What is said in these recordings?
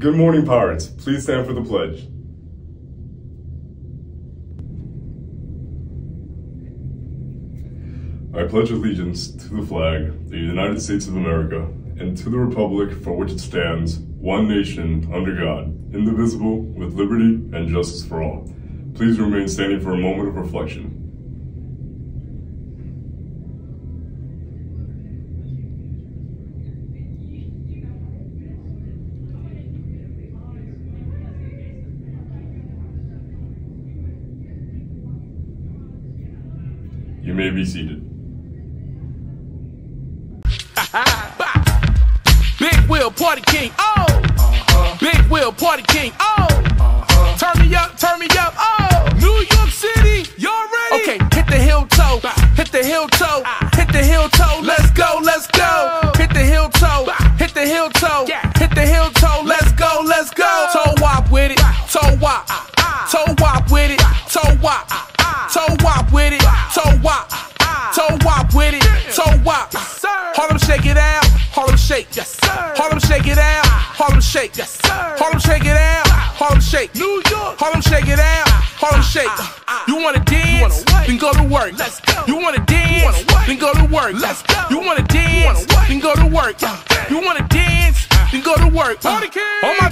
Good morning, Pirates. Please stand for the pledge. I pledge allegiance to the flag the United States of America and to the republic for which it stands, one nation, under God, indivisible, with liberty and justice for all. Please remain standing for a moment of reflection. You may be seated. Big Wheel Party King, oh! Uh-huh. Big Wheel Party King, oh! Uh-huh. Turn me up, turn me up, oh! New York City, y'all ready? Okay, hit the heel toe, hit the heel toe, ah. hit the heel toe, let's go, let's go! Hit the heel toe, hit the heel toe, hit the heel toe, let's go, let's go! Toe wop with it, toe wop, ah. toe wop with it, shake it out, Harlem shake, yes sir. Harlem shake it out, Harlem shake, yes sir. Harlem shake it out, Harlem shake, New York. Harlem shake it out, Harlem ah, shake. Ah, ah. You wanna dance? Then go to work. Let's go. You wanna dance? Then go to work. Let's go. You wanna dance? Then go to work. You wanna dance? Then go to work. On my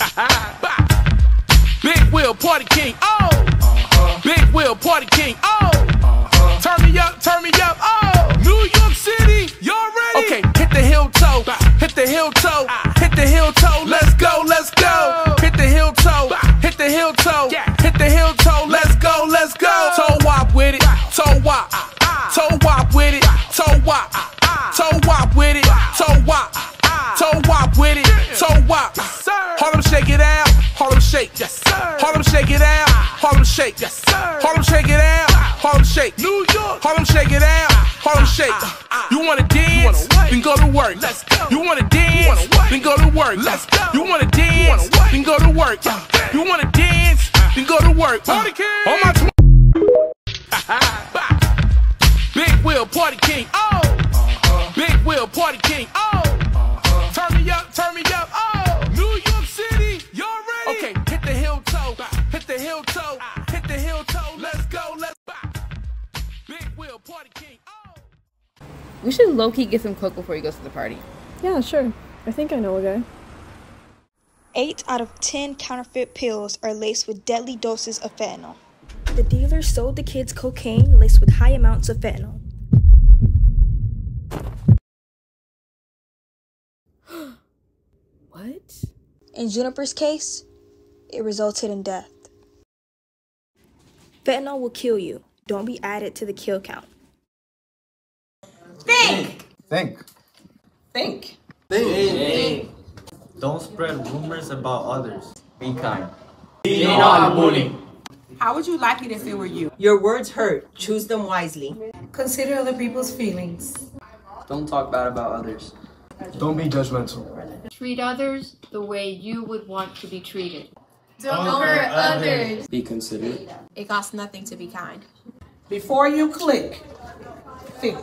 Big Wheel Party King, oh! Big Wheel Party King, oh! Shake, yes sir. Harlem shake it out, Harlem shake, yes sir. Harlem shake it out, Harlem shake, New York. Harlem shake it out, Harlem ah, shake. Ah, ah, you wanna dance? Then go to work. Let's go. You wanna dance? Then go to work. Let's go. You wanna dance? Then go to work. You wanna dance? Then go to work. Party king. On my tw- Big Wheel Party King, oh! Uh-huh. Big Wheel Party King, oh! Oh. We should low key get some coke before he goes to the party. Yeah, sure. I think I know a guy. Eight out of ten counterfeit pills are laced with deadly doses of fentanyl. The dealer sold the kids cocaine laced with high amounts of fentanyl. What? In Juniper's case, it resulted in death. Fentanyl will kill you. Don't be added to the kill count. Think. Think. Think. Think. Don't spread rumors about others. Be kind. Be not bullying. How would you like it if it were you? Your words hurt. Choose them wisely. Consider other people's feelings. Don't talk bad about others. Don't be judgmental. Treat others the way you would want to be treated. Don't hurt others. Be considerate. It costs nothing to be kind. Before you click, think.